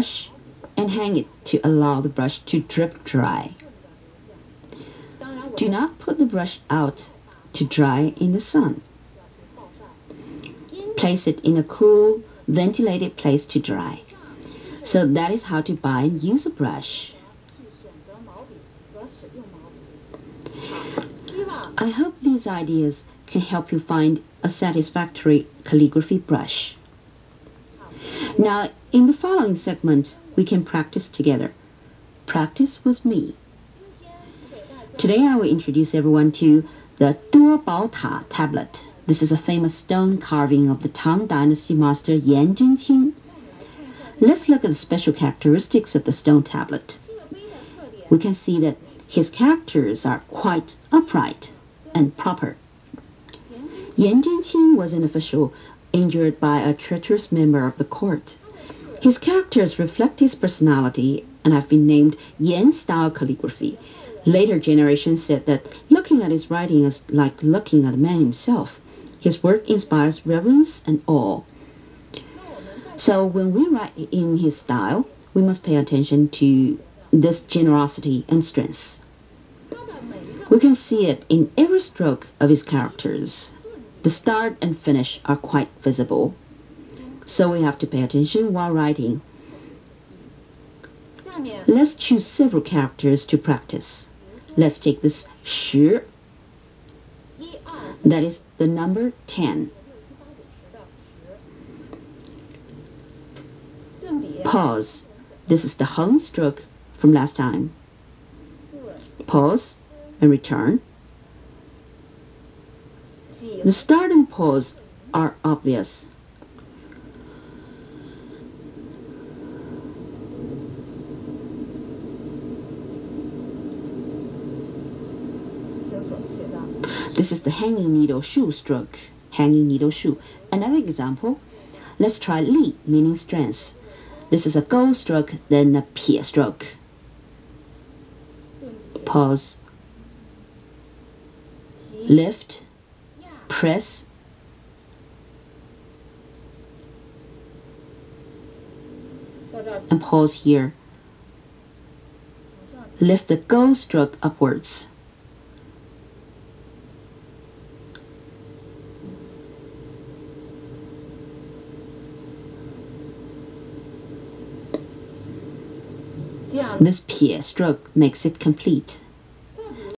brush and hang it to allow the brush to drip dry. Do not put the brush out to dry in the sun. Place it in a cool, ventilated place to dry. So that is how to buy and use a brush. I hope these ideas can help you find a satisfactory calligraphy brush. Now, in the following segment, we can practice together. Practice with me. Today, I will introduce everyone to the Ta tablet. This is a famous stone carving of the Tang Dynasty master Yan Zhenqing. Let's look at the special characteristics of the stone tablet. We can see that his characters are quite upright and proper. Yan Zhenqing was an official injured by a treacherous member of the court. His characters reflect his personality and have been named Yan style calligraphy. Later generations said that looking at his writing is like looking at the man himself. His work inspires reverence and awe. So when we write in his style, we must pay attention to this generosity and strength. We can see it in every stroke of his characters. The start and finish are quite visible, so we have to pay attention while writing. Let's choose several characters to practice. Let's take this 十, that is the number 10. Pause. This is the heng stroke from last time. Pause and return. The start and pause are obvious. This is the hanging needle shu stroke. Hanging needle shu. Another example. Let's try li, meaning strength. This is a go stroke, then a pie stroke. Pause. Lift press and pause here. Lift the go stroke upwards. This pie stroke makes it complete.